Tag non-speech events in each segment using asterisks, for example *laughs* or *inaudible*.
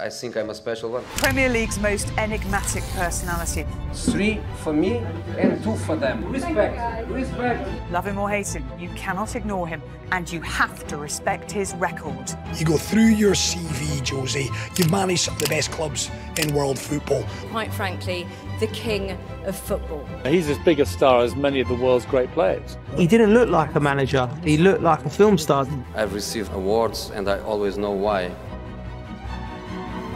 I think I'm a special one. Premier League's most enigmatic personality. Three for me and two for them. Respect, respect. Love him or hate him, you cannot ignore him, and you have to respect his record. You go through your CV, Josie, you've managed some of the best clubs in world football. Quite frankly, the king of football. He's as big a star as many of the world's great players. He didn't look like a manager, he looked like a film star. I've received awards and I always know why.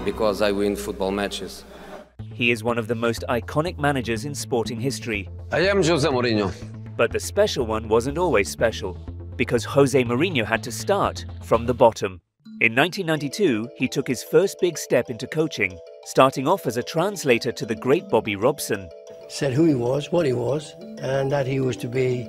Because I win football matches. He is one of the most iconic managers in sporting history. I am Jose Mourinho. But the special one wasn't always special, because Jose Mourinho had to start from the bottom. In 1992, he took his first big step into coaching, starting off as a translator to the great Bobby Robson. Said who he was, what he was, and that he was to be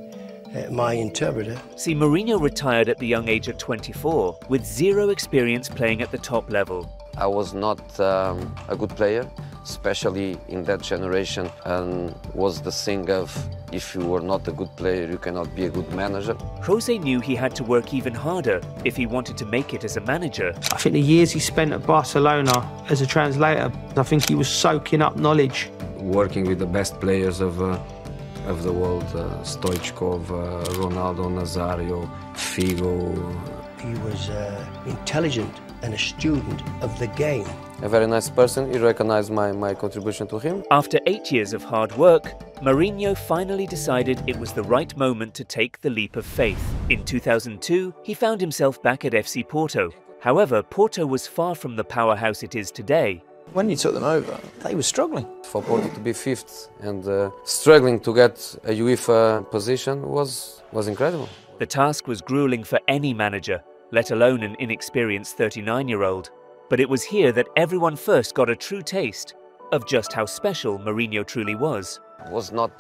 uh, my interpreter. See, Mourinho retired at the young age of 24, with zero experience playing at the top level. I was not um, a good player, especially in that generation, and was the thing of if you were not a good player, you cannot be a good manager. Jose knew he had to work even harder if he wanted to make it as a manager. I think the years he spent at Barcelona as a translator, I think he was soaking up knowledge. Working with the best players of, uh, of the world, uh, Stoichkov, uh, Ronaldo Nazario, Figo. He was uh, intelligent and a student of the game. A very nice person, he recognized my, my contribution to him. After eight years of hard work, Mourinho finally decided it was the right moment to take the leap of faith. In 2002, he found himself back at FC Porto. However, Porto was far from the powerhouse it is today. When you took them over, they were struggling. For Porto to be fifth and uh, struggling to get a UEFA position was, was incredible. The task was grueling for any manager, let alone an inexperienced 39 year old. But it was here that everyone first got a true taste of just how special Mourinho truly was. It was not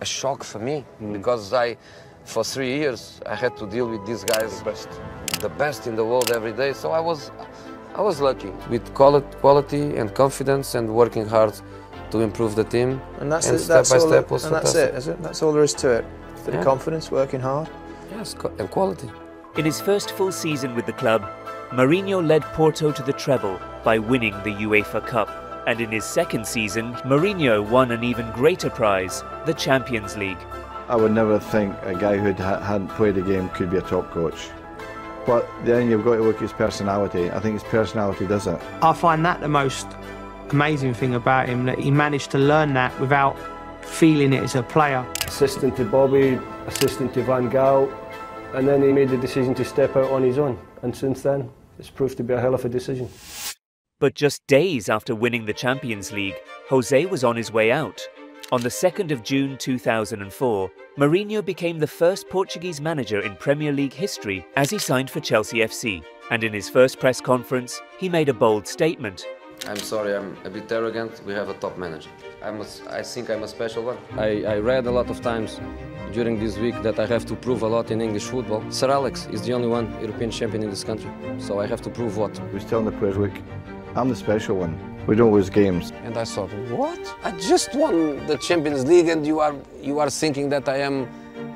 a shock for me hmm. because I, for three years, I had to deal with these guys, the best, the best in the world every day. So I was, I was lucky with quality and confidence and working hard to improve the team. And that's and it, step that's by all step it, was and fantastic. that's it, is it? That's all there is to it. The Yeah. confidence, working hard. Yes, and quality. In his first full season with the club, Mourinho led Porto to the treble by winning the UEFA Cup. And in his second season, Mourinho won an even greater prize, the Champions League. I would never think a guy who hadn't played a game could be a top coach. But then you've got to look at his personality. I think his personality does it. I find that the most amazing thing about him, that he managed to learn that without feeling it as a player. Assistant to Bobby, assistant to Van Gaal, and then he made the decision to step out on his own. And since then, it's proved to be a hell of a decision. But just days after winning the Champions League, Jose was on his way out. On the 2nd of June 2004, Mourinho became the first Portuguese manager in Premier League history as he signed for Chelsea FC. And in his first press conference, he made a bold statement. I'm sorry, I'm a bit arrogant. We have a top manager. I'm a, I think I'm a special one. I, I read a lot of times during this week that I have to prove a lot in English football. Sir Alex is the only one European champion in this country, so I have to prove what? He was telling the players, week? I'm the special one. We don't lose games. And I thought, what? I just won the Champions League, and you are you are thinking that I am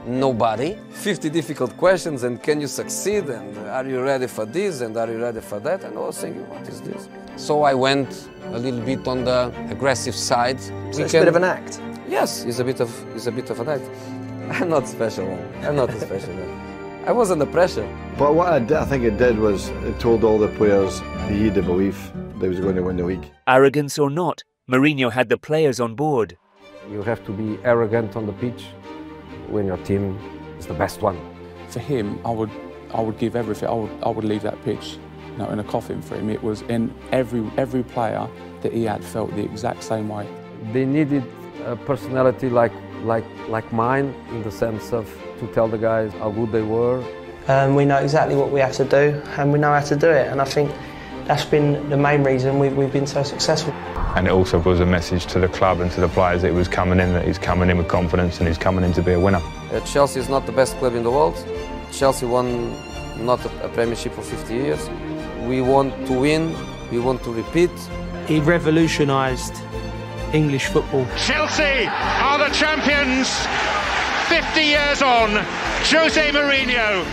nobody? 50 difficult questions, and can you succeed? And are you ready for this? And are you ready for that? And I was thinking, what is this? So I went a little bit on the aggressive side. So it's a bit of an act. Yes, it's a bit of it's a bit of an act. *laughs* I'm not special one. I'm not a special one. I was under pressure. But what I, did, I think it did was it told all the players he had the belief they was going to win the league. Arrogance or not, Mourinho had the players on board. You have to be arrogant on the pitch when your team is the best one. For him, I would, I would give everything. I would, I would leave that pitch, you know, in a coffin for him. It was in every every player that he had felt the exact same way. They needed a personality like like like mine in the sense of to tell the guys how good they were. Um, we know exactly what we have to do and we know how to do it. And I think that's been the main reason we've, we've been so successful. And it also was a message to the club and to the players that he was coming in, that he's coming in with confidence and he's coming in to be a winner. Uh, Chelsea is not the best club in the world. Chelsea won not a, a premiership for 50 years. We want to win, we want to repeat. He revolutionised English football. Chelsea are the champions. 50 years on, Jose Mourinho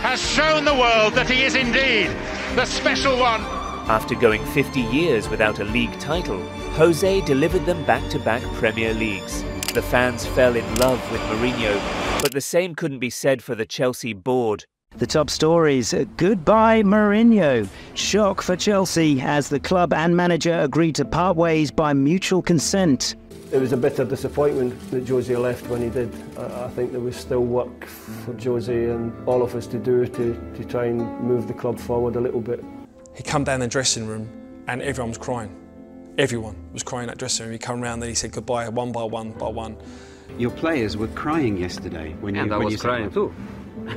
has shown the world that he is indeed the special one. After going 50 years without a league title, Jose delivered them back-to-back Premier Leagues. The fans fell in love with Mourinho, but the same couldn't be said for the Chelsea board. The top stories goodbye Mourinho. Shock for Chelsea as the club and manager agreed to part ways by mutual consent. It was a bitter disappointment that Josie left when he did. I, I think there was still work for Josie and all of us to do to, to try and move the club forward a little bit. He come down the dressing room and everyone was crying. Everyone was crying in that dressing room. He come round and he said goodbye one by one by one. Your players were crying yesterday when you and I when was you said crying that. too.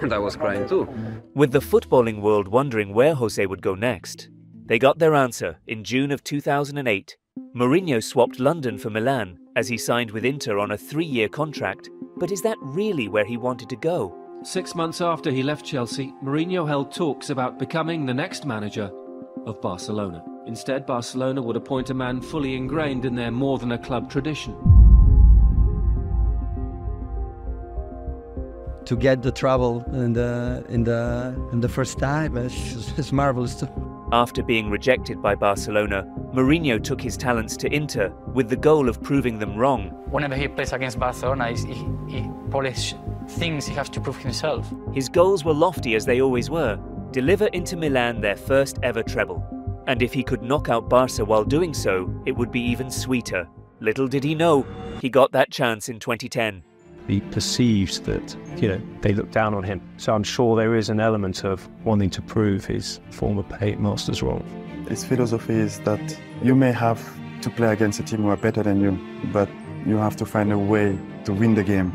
And I was crying too. With the footballing world wondering where Jose would go next, they got their answer in June of 2008. Mourinho swapped London for Milan as he signed with Inter on a three-year contract. But is that really where he wanted to go? Six months after he left Chelsea, Mourinho held talks about becoming the next manager of Barcelona. Instead, Barcelona would appoint a man fully ingrained in their more than a club tradition. To get the treble in the in the in the first time is, is marvelous too. After being rejected by Barcelona, Mourinho took his talents to Inter with the goal of proving them wrong. Whenever he plays against Barcelona, he, he probably thinks he has to prove himself. His goals were lofty as they always were deliver Inter Milan their first ever treble. And if he could knock out Barca while doing so, it would be even sweeter. Little did he know, he got that chance in 2010. He perceives that, you know, they look down on him. So I'm sure there is an element of wanting to prove his former masters wrong. His philosophy is that you may have to play against a team who are better than you, but you have to find a way to win the game.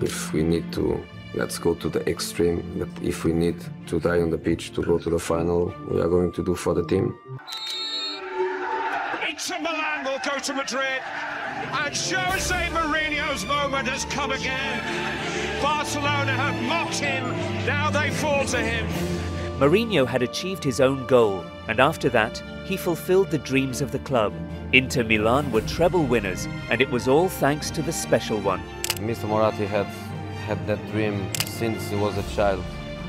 If we need to, let's go to the extreme. But if we need to die on the pitch to go to the final, we are going to do for the team. Inter Milan will go to Madrid. And Jose Mourinho's moment has come again. Barcelona have mocked him, now they fall to him. Mourinho had achieved his own goal, and after that, he fulfilled the dreams of the club. Inter Milan were treble winners, and it was all thanks to the special one. Mr. Moratti had had that dream since he was a child.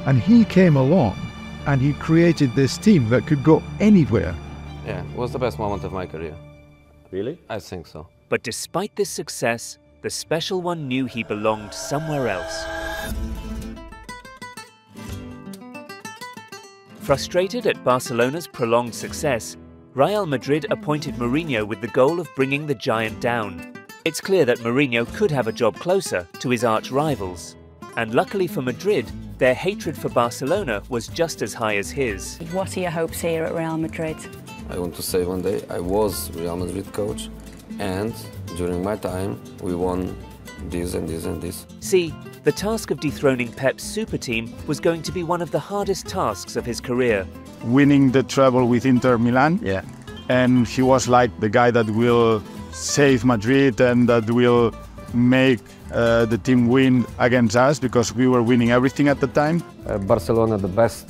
And he came along and he created this team that could go anywhere. Yeah, it was the best moment of my career. Really? I think so. But despite this success, the special one knew he belonged somewhere else. Frustrated at Barcelona's prolonged success, Real Madrid appointed Mourinho with the goal of bringing the giant down. It's clear that Mourinho could have a job closer to his arch rivals. And luckily for Madrid, their hatred for Barcelona was just as high as his. What are your hopes here at Real Madrid? I want to say one day I was Real Madrid coach and during my time we won this and this and this. See, the task of dethroning Pep's super team was going to be one of the hardest tasks of his career. Winning the treble with Inter Milan. Yeah. And he was like the guy that will save Madrid and that will make uh, the team win against us because we were winning everything at the time. Uh, Barcelona, the best,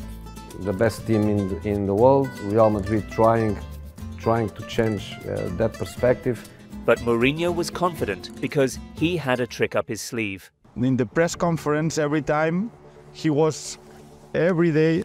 the best team in the, in the world. Real Madrid trying, trying to change uh, that perspective. But Mourinho was confident because he had a trick up his sleeve. In the press conference, every time he was every day,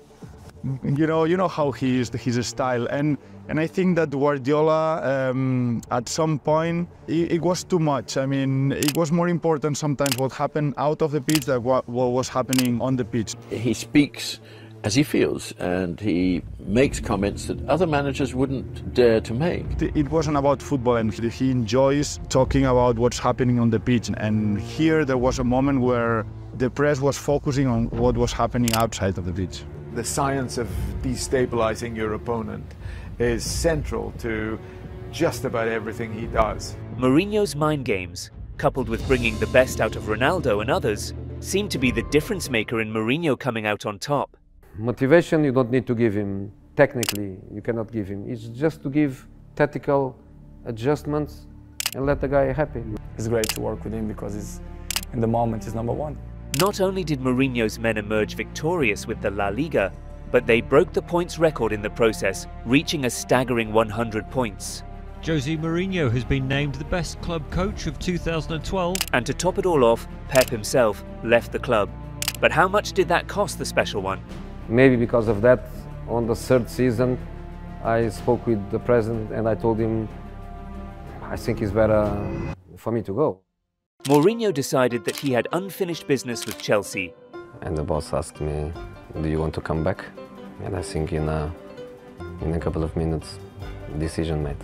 you know, you know how he is, his style, and and I think that Guardiola, um, at some point, it, it, was too much. I mean, it was more important sometimes what happened out of the pitch than what, what was happening on the pitch. He speaks as he feels, and he makes comments that other managers wouldn't dare to make. It wasn't about football, and he enjoys talking about what's happening on the pitch. And here there was a moment where the press was focusing on what was happening outside of the pitch. The science of destabilizing your opponent is central to just about everything he does. Mourinho's mind games, coupled with bringing the best out of Ronaldo and others, seem to be the difference maker in Mourinho coming out on top. Motivation you don't need to give him. Technically, you cannot give him. It's just to give tactical adjustments and let the guy happy. It's great to work with him because he's, in the moment he's number one. Not only did Mourinho's men emerge victorious with the La Liga, but they broke the points record in the process, reaching a staggering 100 points. Jose Mourinho has been named the best club coach of 2012. And to top it all off, Pep himself left the club. But how much did that cost the special one? Maybe because of that, on the third season, I spoke with the president and I told him I think it's better for me to go. Mourinho decided that he had unfinished business with Chelsea. And the boss asked me, do you want to come back? And I think in a, in a couple of minutes, decision made.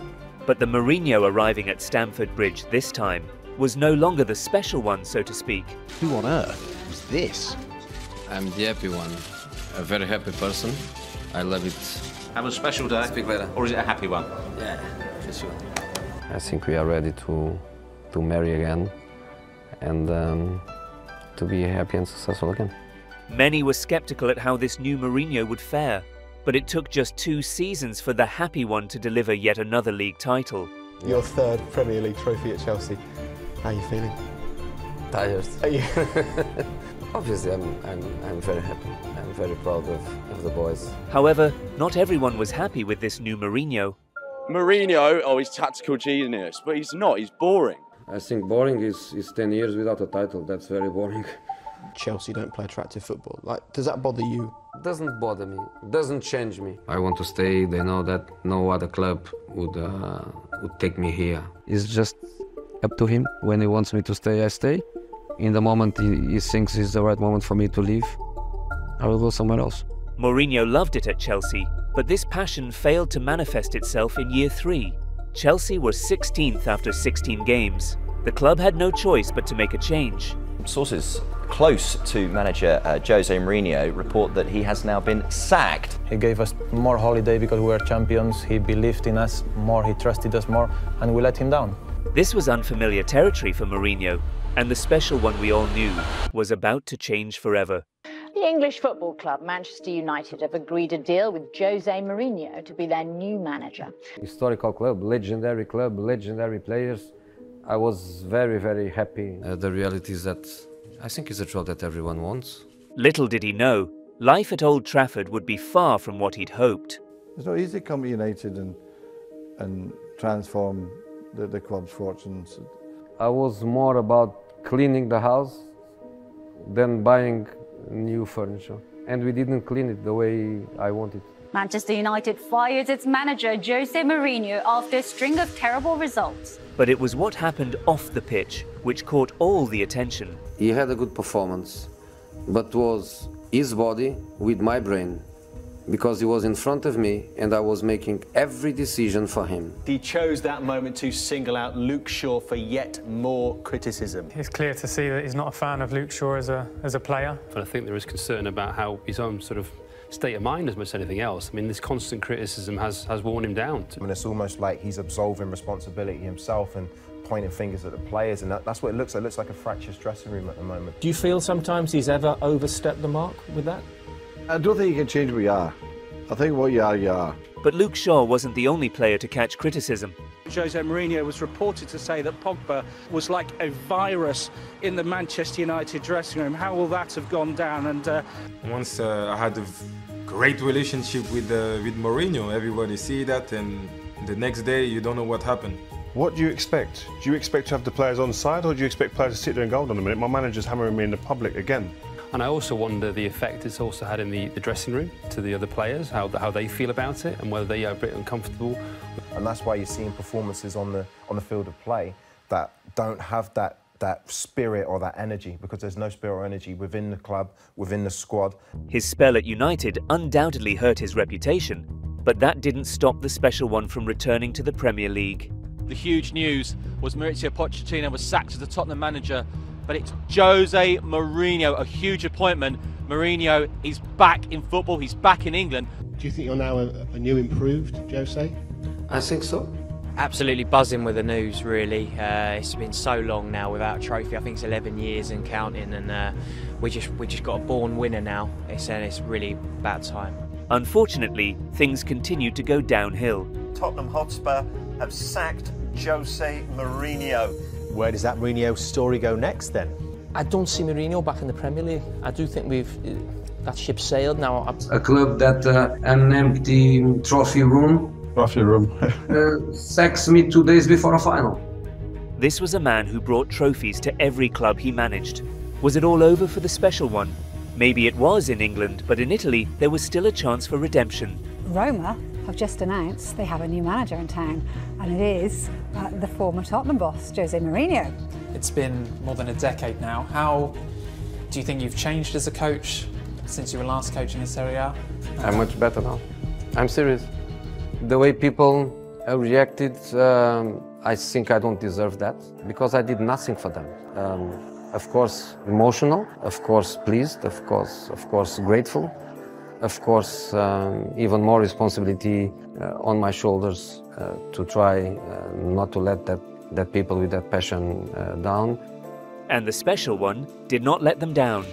But the Mourinho arriving at Stamford Bridge this time was no longer the special one, so to speak. Who on earth is this? I'm the happy one, a very happy person. I love it. Have a special day? Speak later. Or is it a happy one? Yeah, for sure. I think we are ready to, to marry again and um, to be happy and successful again. Many were sceptical at how this new Mourinho would fare, but it took just two seasons for the happy one to deliver yet another league title. Your third Premier League trophy at Chelsea. How are you feeling? Tired. Are you? *laughs* Obviously, I'm, I'm, I'm very happy. I'm very proud of, of the boys. However, not everyone was happy with this new Mourinho. Mourinho, oh, he's tactical genius, but he's not. He's boring. I think boring is, is 10 years without a title. That's very boring. *laughs* Chelsea don't play attractive football. Like, does that bother you? Doesn't bother me. Doesn't change me. I want to stay. They know that no other club would uh, would take me here. It's just up to him. When he wants me to stay, I stay. In the moment he, he thinks it's the right moment for me to leave, I will go somewhere else. Mourinho loved it at Chelsea, but this passion failed to manifest itself in year three. Chelsea were 16th after 16 games. The club had no choice but to make a change. Sources close to manager uh, Jose Mourinho report that he has now been sacked. He gave us more holiday because we were champions. He believed in us more, he trusted us more, and we let him down. This was unfamiliar territory for Mourinho, and the special one we all knew was about to change forever. The English football club Manchester United have agreed a deal with Jose Mourinho to be their new manager. Historical club, legendary club, legendary players. I was very, very happy. Uh, the reality is that I think it's a job that everyone wants. Little did he know, life at Old Trafford would be far from what he'd hoped. It's not easy to come to United and, and transform the, the club's fortunes. I was more about cleaning the house than buying new furniture. And we didn't clean it the way I wanted. Manchester United fired its manager Jose Mourinho after a string of terrible results. But it was what happened off the pitch which caught all the attention. He had a good performance, but was his body with my brain because he was in front of me and I was making every decision for him. He chose that moment to single out Luke Shaw for yet more criticism. It's clear to see that he's not a fan of Luke Shaw as a, as a player. But I think there is concern about how his own sort of state of mind as much as anything else. I mean, this constant criticism has, has worn him down. I mean, it's almost like he's absolving responsibility himself and pointing fingers at the players, and that, that's what it looks like. It looks like a fractious dressing room at the moment. Do you feel sometimes he's ever overstepped the mark with that? I don't think you can change what you are. I think what you are, you are. But Luke Shaw wasn't the only player to catch criticism. Jose Mourinho was reported to say that Pogba was like a virus in the Manchester United dressing room. How will that have gone down? And uh... once uh, I had a great relationship with uh, with Mourinho, everybody see that, and the next day you don't know what happened. What do you expect? Do you expect to have the players on side, or do you expect players to sit there and go, on a minute, my manager's hammering me in the public again? And I also wonder the effect it's also had in the, the dressing room to the other players, how, how they feel about it and whether they are a bit uncomfortable. And that's why you're seeing performances on the, on the field of play that don't have that, that spirit or that energy because there's no spirit or energy within the club, within the squad. His spell at United undoubtedly hurt his reputation, but that didn't stop the special one from returning to the Premier League. The huge news was Mauricio Pochettino was sacked as the Tottenham manager but it's Jose Mourinho, a huge appointment. Mourinho is back in football, he's back in England. Do you think you're now a, a new improved Jose? I think so. Absolutely buzzing with the news, really. Uh, it's been so long now without a trophy. I think it's 11 years and counting, and uh, we just we just got a born winner now. It's and it's really about time. Unfortunately, things continue to go downhill. Tottenham Hotspur have sacked Jose Mourinho. Where does that Mourinho story go next then? I don't see Mourinho back in the Premier League. I do think we've that ship sailed now. A club that uh, an empty trophy room. Trophy room. *laughs* uh, sacks me two days before a final. This was a man who brought trophies to every club he managed. Was it all over for the special one? Maybe it was in England, but in Italy there was still a chance for redemption. Roma? Have just announced they have a new manager in town, and it is uh, the former Tottenham boss, Jose Mourinho. It's been more than a decade now. How do you think you've changed as a coach since you were last coaching in Serie A? I'm much better now. I'm serious. The way people reacted, um, I think I don't deserve that because I did nothing for them. Um, of course, emotional, of course, pleased, of course, of course, grateful, of course, um, even more responsibility uh, on my shoulders uh, to try uh, not to let that, that people with that passion uh, down. And the special one did not let them down.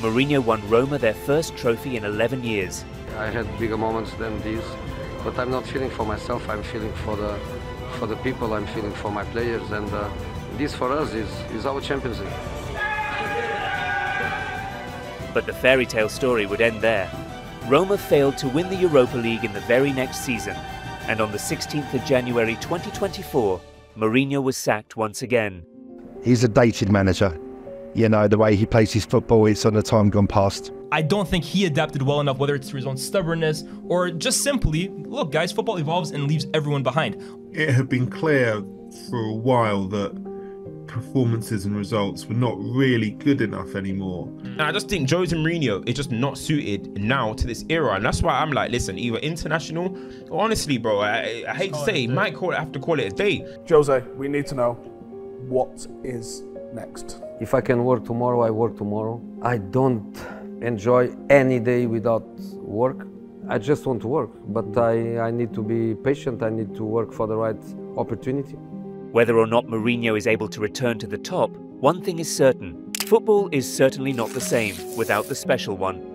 Mourinho won Roma their first trophy in 11 years. I had bigger moments than these, but I'm not feeling for myself. I'm feeling for the for the people. I'm feeling for my players, and uh, this for us is is our Champions League. But the fairy tale story would end there. Roma failed to win the Europa League in the very next season, and on the 16th of January 2024, Mourinho was sacked once again. He's a dated manager. You know, the way he plays his football is on the time gone past. I don't think he adapted well enough, whether it's through his own stubbornness or just simply, look, guys, football evolves and leaves everyone behind. It had been clear for a while that performances and results were not really good enough anymore. Mm. And I just think Jose Mourinho is just not suited now to this era. And that's why I'm like, listen, either international, or honestly, bro, I, I hate to say, it, might call it, have to call it a day. Jose, we need to know what is next. If I can work tomorrow, I work tomorrow. I don't enjoy any day without work. I just want to work, but I, I need to be patient. I need to work for the right opportunity. Whether or not Mourinho is able to return to the top, one thing is certain. Football is certainly not the same without the special one.